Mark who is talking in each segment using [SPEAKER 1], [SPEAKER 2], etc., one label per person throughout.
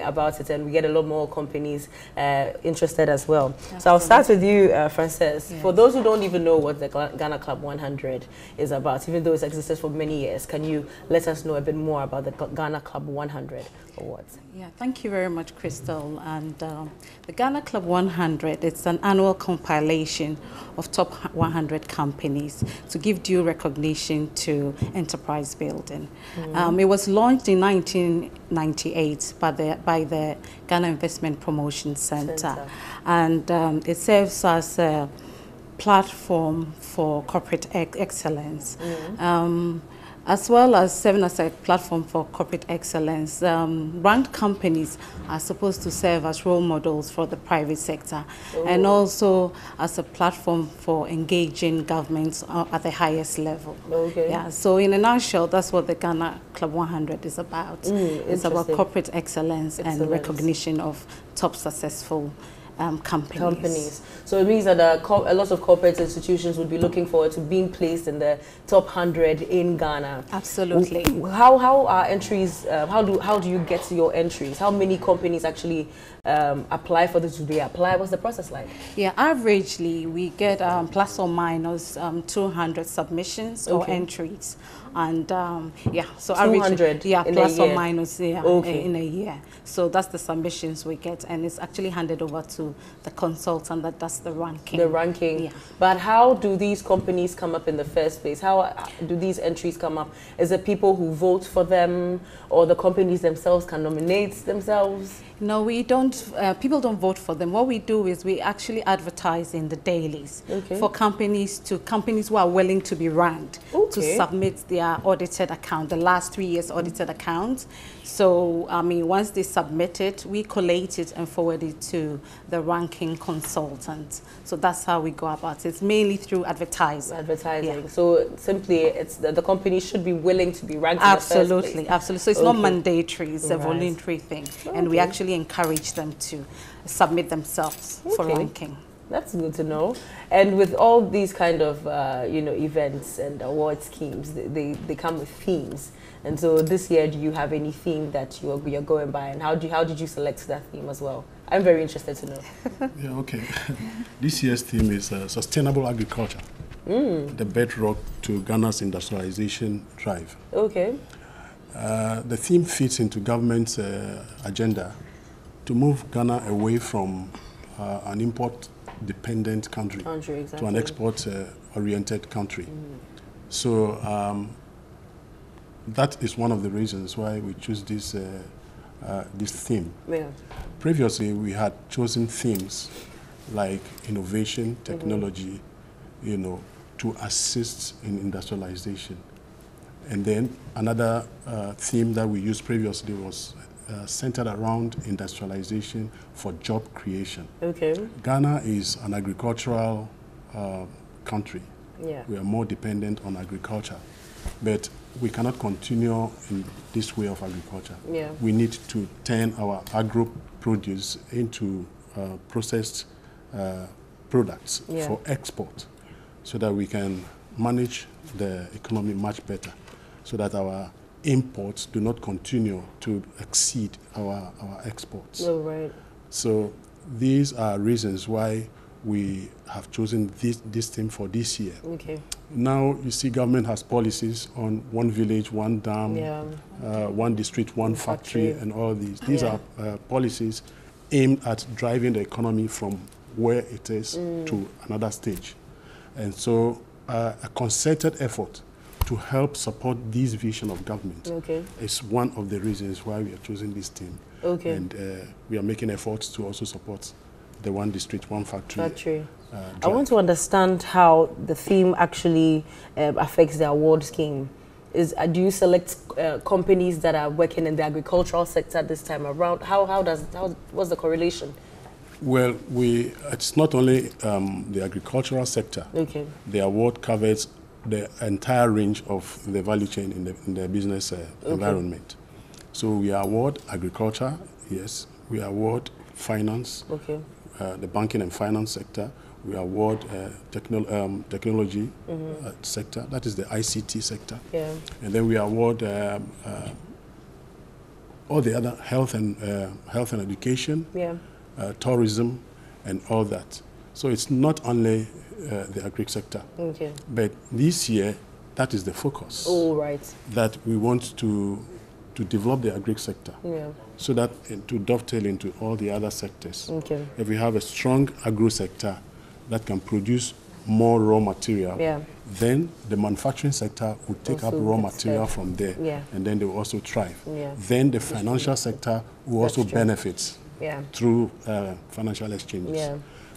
[SPEAKER 1] about it and we get a lot more companies uh, interested as well. Absolutely. So I'll start with you, uh, Frances. Yes. For those who don't even know what the Ghana Club 100 is about, even though it's existed for many years, can you let us know a bit more about the Ghana Club 100 awards?
[SPEAKER 2] Yeah, thank you very much, Crystal. And um, the Ghana Club 100, it's an annual compilation of top 100 companies to give due recognition to enterprise building. Mm. Um, it was launched in 1998 by the by the Ghana Investment Promotion Center. Center. And um, it serves as a platform for corporate ex excellence. Mm. Um, as well as serving as a platform for corporate excellence. Um, ranked companies are supposed to serve as role models for the private sector Ooh. and also as a platform for engaging governments uh, at the highest level. Okay. Yeah, so in a nutshell, that's what the Ghana Club 100 is about. Mm, it's about corporate excellence, excellence, and recognition of top successful um, companies.
[SPEAKER 1] companies. So it means that a, a, lot of corporate institutions would be looking forward to being placed in the top 100 in Ghana.
[SPEAKER 2] Absolutely.
[SPEAKER 1] How, how are entries, uh, how, do, how do you get your entries? How many companies actually um, apply for this? Do they apply? What's the process like?
[SPEAKER 2] Yeah, averagely we get um, plus or minus um, 200 submissions okay. or entries and um, yeah, so
[SPEAKER 1] 200
[SPEAKER 2] yeah, plus or minus yeah, okay. in a year. So that's the submissions we get, and it's actually handed over to the consultant that does the ranking.
[SPEAKER 1] The ranking. Yeah. But how do these companies come up in the first place? How uh, do these entries come up? Is it people who vote for them, or the companies themselves can nominate themselves?
[SPEAKER 2] No, we don't. Uh, people don't vote for them. What we do is we actually advertise in the dailies okay. for companies to companies who are willing to be ranked okay. to submit their audited account, the last three years audited account. So, I mean, once they submit it, we collate it and forward it to the ranking consultant. So that's how we go about it. It's mainly through advertising.
[SPEAKER 1] Advertising. Yeah. So simply, it's the, the, company should be willing to be ranked.
[SPEAKER 2] Absolutely, absolutely. So it's okay. not mandatory; it's right. a voluntary thing, okay. and we actually encourage them to submit themselves okay. for ranking.
[SPEAKER 1] That's good to know. And with all these kind of uh, you know events and award schemes, they, they come with themes. And so this year, do you have any theme that you're, you're going by, and how do you, how did you select that theme as well? I'm very interested to know.
[SPEAKER 3] yeah, okay. this year's theme is uh, sustainable agriculture, mm. the bedrock to Ghana's industrialization drive.
[SPEAKER 1] Okay.
[SPEAKER 3] Uh, the theme fits into government's uh, agenda to move Ghana away from uh, an import-dependent country,
[SPEAKER 1] country exactly.
[SPEAKER 3] to an export-oriented country. Mm. So um, that is one of the reasons why we choose this uh, uh, this theme.
[SPEAKER 1] Yeah.
[SPEAKER 3] Previously, we had chosen themes like innovation, mm-hmm. technology, mm -hmm. you know, to assist in industrialization. And then another uh, theme that we used previously was uh, centered around industrialization for job creation.
[SPEAKER 1] Okay.
[SPEAKER 3] Ghana is an agricultural uh, country.
[SPEAKER 1] Yeah.
[SPEAKER 3] We are more dependent on agriculture. But we cannot continue in this way of agriculture.
[SPEAKER 1] Yeah.
[SPEAKER 3] We need to turn our agro produce into uh, processed uh, products yeah. for export so that we can manage the economy much better so that our imports do not continue to exceed our, our exports.
[SPEAKER 1] Oh, right.
[SPEAKER 3] So these are reasons why we have chosen this, this theme for this year.
[SPEAKER 1] Okay.
[SPEAKER 3] Now you see government has policies on one village, one dam,
[SPEAKER 1] yeah.
[SPEAKER 3] uh, one district, one factory, factory, and all these. These yeah. are uh, policies aimed at driving the economy from where it is mm. to another stage. And so uh, a concerted effort to help support this vision of government
[SPEAKER 1] okay.
[SPEAKER 3] is one of the reasons why we are choosing this team.
[SPEAKER 1] Okay.
[SPEAKER 3] And uh, we are making efforts to also support the one district, one factory.
[SPEAKER 1] Factory. Uh, I want to understand how the theme actually uh, affects the award scheme. Is, uh, do you select uh, companies that are working in the agricultural sector this time around? How, how does, how, what's the correlation?
[SPEAKER 3] Well, we, it's not only um, the agricultural sector.
[SPEAKER 1] Okay.
[SPEAKER 3] The award covers the entire range of the value chain in the, in the business uh, okay. environment. So we award agriculture, yes. We award finance,
[SPEAKER 1] okay
[SPEAKER 3] uh, the banking and finance sector. We award uh, techno um, technology mm -hmm. sector, that is the ICT sector.
[SPEAKER 1] Yeah.
[SPEAKER 3] And then we award um, uh, all the other health and uh, health and education,
[SPEAKER 1] Yeah.
[SPEAKER 3] uh, tourism, and all that. So it's not only uh, the agri sector,
[SPEAKER 1] Okay.
[SPEAKER 3] but this year that is the focus
[SPEAKER 1] All right.
[SPEAKER 3] that we want to to develop the agri sector
[SPEAKER 1] Yeah.
[SPEAKER 3] so that uh, to dovetail into all the other sectors.
[SPEAKER 1] Okay.
[SPEAKER 3] If we have a strong agro sector that can produce more raw material,
[SPEAKER 1] Yeah.
[SPEAKER 3] then the manufacturing sector will take
[SPEAKER 1] Also
[SPEAKER 3] up raw material from there,
[SPEAKER 1] Yeah.
[SPEAKER 3] and then they will also thrive.
[SPEAKER 1] Yeah.
[SPEAKER 3] Then the financial sector will
[SPEAKER 1] That's
[SPEAKER 3] also
[SPEAKER 1] true.
[SPEAKER 3] benefit
[SPEAKER 1] Yeah.
[SPEAKER 3] through uh, financial exchanges.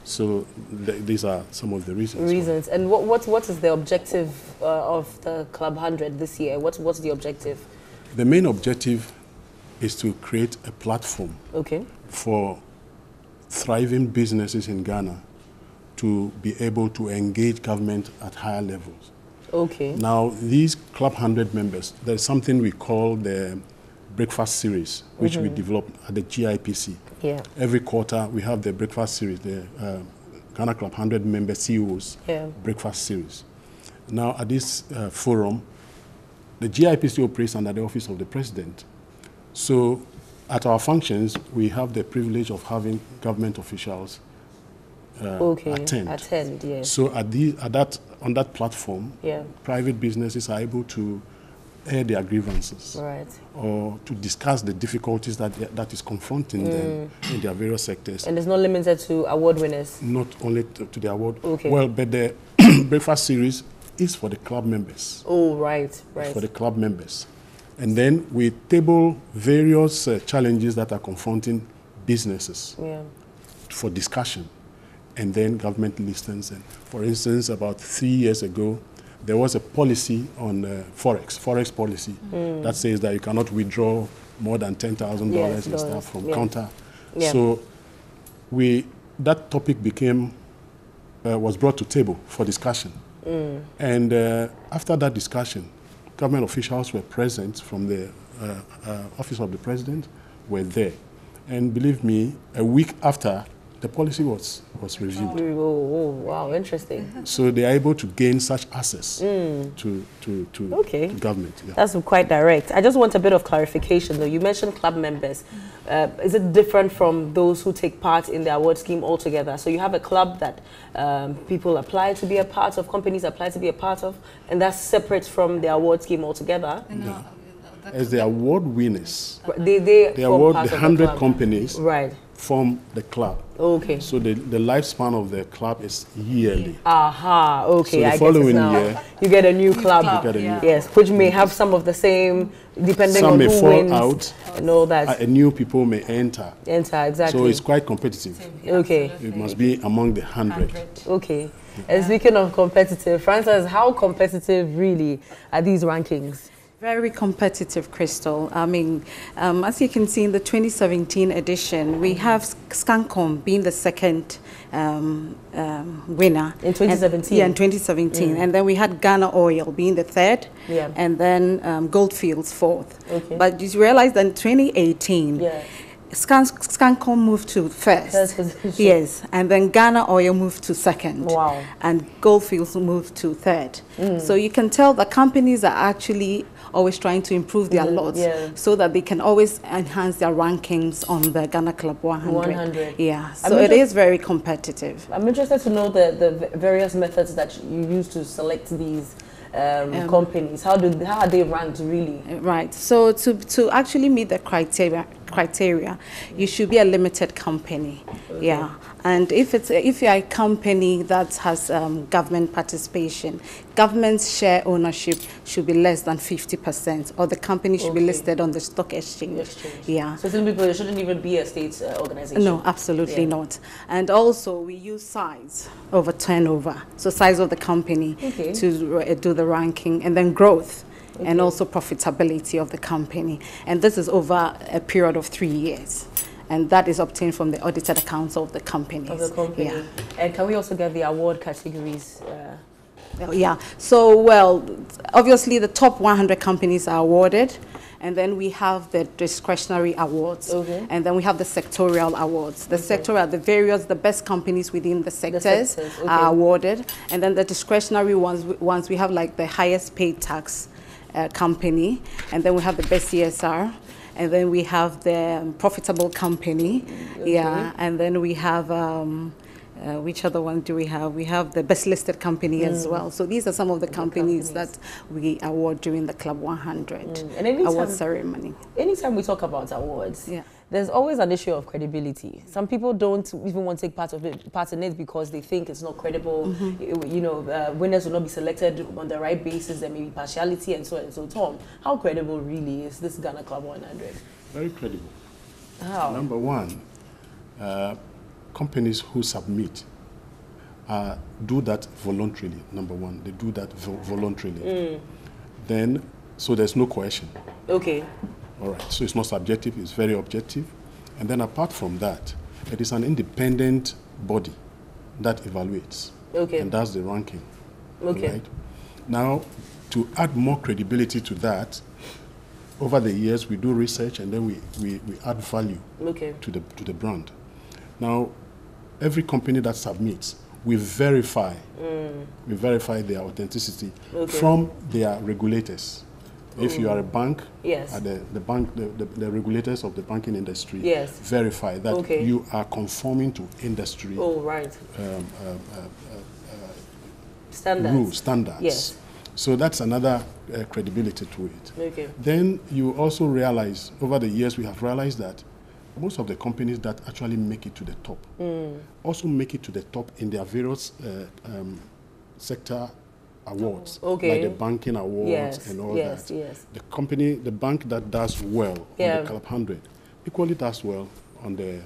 [SPEAKER 3] So th- these are some of the reasons. why.
[SPEAKER 1] Reasons. And what, what, what is the objective uh, of the Club 100 this year? What's, what's the objective?
[SPEAKER 3] The main objective is to create a platform
[SPEAKER 1] Okay.
[SPEAKER 3] for thriving businesses in Ghana to be able to engage government at higher levels.
[SPEAKER 1] Okay.
[SPEAKER 3] Now, these Club 100 members, there's something we call the breakfast series, which we developed at the GIPC.
[SPEAKER 1] Yeah.
[SPEAKER 3] Every quarter, we have the breakfast series, the uh, Ghana Club 100 member CEOs
[SPEAKER 1] Yeah.
[SPEAKER 3] breakfast series. Now, at this uh, forum, the GIPC operates under the office of the president. So, at our functions, we have the privilege of having government officials uh,
[SPEAKER 1] Okay.
[SPEAKER 3] attend.
[SPEAKER 1] Attend, yes.
[SPEAKER 3] So, at, the, at that, on that platform,
[SPEAKER 1] Yeah.
[SPEAKER 3] private businesses are able to air their grievances
[SPEAKER 1] Right.
[SPEAKER 3] or to discuss the difficulties that, that is confronting them in their various sectors
[SPEAKER 1] And it's not limited to award winners.
[SPEAKER 3] not only to, to the award.
[SPEAKER 1] Okay.
[SPEAKER 3] Well, but the breakfast series is for the club members.
[SPEAKER 1] Oh, right. Right.
[SPEAKER 3] For the club members. And then we table various uh, challenges that are confronting businesses
[SPEAKER 1] yeah.
[SPEAKER 3] for discussion. And then government listens. And for instance, about three years ago, there was a policy on uh, forex, forex policy, that says that you cannot withdraw more than ten thousand
[SPEAKER 1] Yes,
[SPEAKER 3] dollars and stuff from
[SPEAKER 1] yeah.
[SPEAKER 3] counter.
[SPEAKER 1] Yeah.
[SPEAKER 3] So we that topic became uh, was brought to table for discussion.
[SPEAKER 1] Mm.
[SPEAKER 3] And uh, after that discussion, government officials were present from the uh, uh, office of the president, were there. And believe me, a week after, the policy was, was reviewed.
[SPEAKER 1] Oh, oh, wow. Interesting.
[SPEAKER 3] So they are able to gain such access to, to, to,
[SPEAKER 1] Mm. Okay.
[SPEAKER 3] to government. Yeah.
[SPEAKER 1] That's quite direct. I just want a bit of clarification, though. You mentioned club members. Uh, is it different from those who take part in the award scheme altogether? So you have a club that um, people apply to be a part of, companies apply to be a part of, and that's separate from the award scheme altogether.
[SPEAKER 2] No,
[SPEAKER 3] As the award winners,
[SPEAKER 1] They, they
[SPEAKER 3] the award, the 100
[SPEAKER 1] club.
[SPEAKER 3] companies
[SPEAKER 1] Right.
[SPEAKER 3] form the club.
[SPEAKER 1] Okay.
[SPEAKER 3] So the, the lifespan of the club is yearly.
[SPEAKER 1] Aha. Okay.
[SPEAKER 3] So the
[SPEAKER 1] I
[SPEAKER 3] following
[SPEAKER 1] it
[SPEAKER 3] year-
[SPEAKER 1] you get a new club.
[SPEAKER 2] club,
[SPEAKER 3] You get a new.
[SPEAKER 1] Yes, which may have some of the same, depending
[SPEAKER 3] Some
[SPEAKER 1] on
[SPEAKER 3] may
[SPEAKER 1] who
[SPEAKER 3] fall
[SPEAKER 1] wins
[SPEAKER 3] out.
[SPEAKER 1] and all that.
[SPEAKER 3] Uh, new people may enter.
[SPEAKER 1] Enter exactly.
[SPEAKER 3] So it's quite competitive.
[SPEAKER 1] Okay.
[SPEAKER 3] It must be among the 100.
[SPEAKER 2] 100.
[SPEAKER 1] Okay. And speaking of competitive, Francis, how competitive really are these rankings?
[SPEAKER 2] Very competitive, Crystal. I mean, um, as you can see in the 2017 edition, we have Scancom being the second um, um, winner.
[SPEAKER 1] In 2017?
[SPEAKER 2] And, yeah, in 2017. And then we had Ghana Oil being the third.
[SPEAKER 1] Yeah.
[SPEAKER 2] And then um, Goldfields fourth.
[SPEAKER 1] Okay.
[SPEAKER 2] But you realize that in 2018,
[SPEAKER 1] Yeah.
[SPEAKER 2] Scan, Scancom moved to first.
[SPEAKER 1] First.
[SPEAKER 2] Yes, and then Ghana Oil moved to second.
[SPEAKER 1] Wow.
[SPEAKER 2] And Goldfields moved to third. So you can tell the companies are actually always trying to improve their lots
[SPEAKER 1] yeah.
[SPEAKER 2] so that they can always enhance their rankings on the Ghana Club 100.
[SPEAKER 1] 100.
[SPEAKER 2] Yeah,
[SPEAKER 1] I'm
[SPEAKER 2] so it is very competitive.
[SPEAKER 1] I'm interested to know the, the various methods that you use to select these um,
[SPEAKER 2] Um,
[SPEAKER 1] companies. How do how are they ranked really?
[SPEAKER 2] Right. So to, to actually meet the criteria, criteria, you should be a limited company. Yeah. And if it's if you're a company that has um, government participation, government's share ownership should be less than 50%, or the company should be listed on the stock exchange.
[SPEAKER 1] Exchange.
[SPEAKER 2] Yeah.
[SPEAKER 1] So some people, it shouldn't even be a state uh, organization.
[SPEAKER 2] No, absolutely
[SPEAKER 1] Yeah.
[SPEAKER 2] not. And also, we use size over turnover, so size of the company
[SPEAKER 1] Okay.
[SPEAKER 2] to uh, do the ranking, and then growth, and also profitability of the company. And this is over a period of three years, and that is obtained from the audited accounts of the companies.
[SPEAKER 1] Of the company.
[SPEAKER 2] Yeah.
[SPEAKER 1] And can we also get the award categories? Uh,
[SPEAKER 2] Oh, Yeah. So, well, obviously the top 100 companies are awarded, and then we have the discretionary awards,
[SPEAKER 1] Okay.
[SPEAKER 2] and then we have the sectorial awards. The sectorial, the various, the best companies within the sectors,
[SPEAKER 1] sectors, okay.
[SPEAKER 2] are awarded, and then the discretionary ones, ones we have like the highest paid tax uh, company, and then we have the best CSR. and then we have the profitable company, okay. yeah, and then we have. Um, uh, which other one do we have? We have the best listed company mm. as well. So these are some of the, the companies, companies, that we award during the Club 100 mm. and anytime, award ceremony.
[SPEAKER 1] Anytime we talk about awards, yeah. there's always an issue of credibility. Some people don't even want to take part of it, part in it because they think it's not credible. Mm -hmm. You know, uh, winners will not be selected on the right basis. There may be partiality and so on. and So Tom, how credible really is this Ghana Club 100?
[SPEAKER 3] Very credible. How? Number one. Uh, companies who submit uh, do that voluntarily, number one. They do that vo voluntarily. Mm. Then, so there's no coercion.
[SPEAKER 1] Okay.
[SPEAKER 3] All right. So it's not subjective, it's very objective. And then apart from that, it is an independent body that evaluates.
[SPEAKER 1] Okay.
[SPEAKER 3] And that's the ranking.
[SPEAKER 1] Okay.
[SPEAKER 3] Right? Now, to add more credibility to that, over the years we do research and then we, we, we add value
[SPEAKER 1] okay.
[SPEAKER 3] to the to the brand. Now, every company that submits, we verify, mm. we verify their authenticity okay. from their regulators. If mm. you are a bank,
[SPEAKER 1] yes.
[SPEAKER 3] the, the bank, the, the, the, regulators of the banking industry
[SPEAKER 1] yes.
[SPEAKER 3] verify that
[SPEAKER 1] okay.
[SPEAKER 3] you are conforming to industry
[SPEAKER 1] oh, right.
[SPEAKER 3] um, uh, uh,
[SPEAKER 1] uh, standards.
[SPEAKER 3] rules, standards.
[SPEAKER 1] Yes.
[SPEAKER 3] So that's another uh, credibility to it.
[SPEAKER 1] Okay.
[SPEAKER 3] Then you also realize, over the years we have realized that most of the companies that actually make it to the top mm. also make it to the top in their various uh, um, sector awards,
[SPEAKER 1] oh, okay.
[SPEAKER 3] like the banking awards
[SPEAKER 1] yes,
[SPEAKER 3] and all
[SPEAKER 1] yes,
[SPEAKER 3] that.
[SPEAKER 1] Yes.
[SPEAKER 3] The company, the bank that does well yeah. on the Club 100, equally does well on the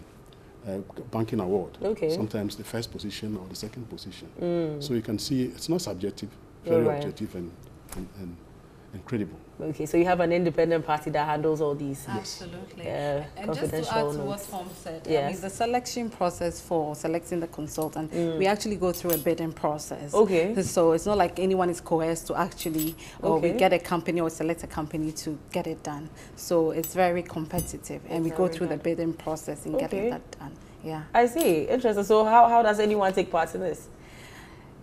[SPEAKER 3] uh, banking award.
[SPEAKER 1] Okay.
[SPEAKER 3] Sometimes the first position or the second position. Mm. So you can see it's not subjective, very right. objective and, and, and incredible.
[SPEAKER 1] Okay, so you have an independent party that handles all these.
[SPEAKER 2] Absolutely.
[SPEAKER 1] Uh,
[SPEAKER 2] and just to add to what Tom said, yes. I mean, the selection process for selecting the consultant, mm. we actually go through a bidding process.
[SPEAKER 1] Okay.
[SPEAKER 2] So it's not like anyone is coerced to actually, or okay. we get a company or select a company to get it done. So it's very competitive, and we go through the bidding process and okay. getting that done. Yeah.
[SPEAKER 1] I see. Interesting. So how, how does anyone take part in this?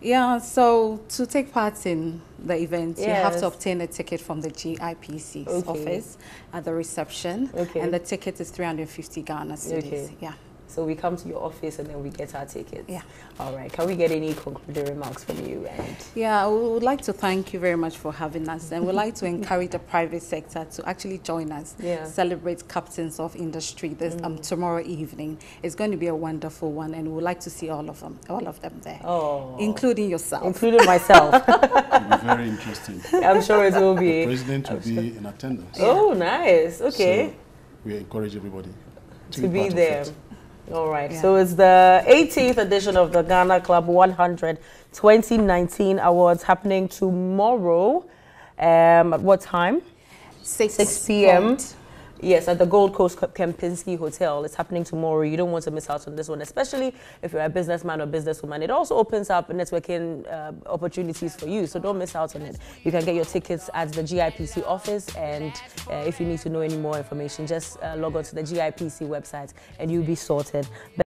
[SPEAKER 2] Yeah, so to take part in the event, yes. you have to obtain a ticket from the GIPC okay. office at the reception.
[SPEAKER 1] Okay.
[SPEAKER 2] And the ticket is 350 Ghana cedis. Okay. Yeah.
[SPEAKER 1] So we come to your office and then we get our tickets.
[SPEAKER 2] Yeah.
[SPEAKER 1] All right. Can we get any concluding remarks from you? And
[SPEAKER 2] yeah, we would like to thank you very much for having us, and we'd like to encourage the private sector to actually join us.
[SPEAKER 1] Yeah.
[SPEAKER 2] Celebrate captains of industry this um, mm. um, tomorrow evening. It's going to be a wonderful one, and we'd like to see all of them, all of them there,
[SPEAKER 1] oh.
[SPEAKER 2] including yourself,
[SPEAKER 1] including myself.
[SPEAKER 3] Very interesting.
[SPEAKER 1] I'm sure it will be.
[SPEAKER 3] The president will be in attendance.
[SPEAKER 1] Oh, nice. Okay.
[SPEAKER 3] So we encourage everybody to,
[SPEAKER 1] to
[SPEAKER 3] be,
[SPEAKER 1] be there. All right. Yeah. So it's the 18th edition of the Ghana Club 100 2019 Awards happening tomorrow. Um, at what time?
[SPEAKER 2] 6,
[SPEAKER 1] 6 p.m. Yes, at the Gold Coast Kempinski Hotel. It's happening tomorrow. You don't want to miss out on this one, especially if you're a businessman or businesswoman. It also opens up networking uh, opportunities for you, so don't miss out on it. You can get your tickets at the GIPC office, and uh, if you need to know any more information, just uh, log on to the GIPC website and you'll be sorted.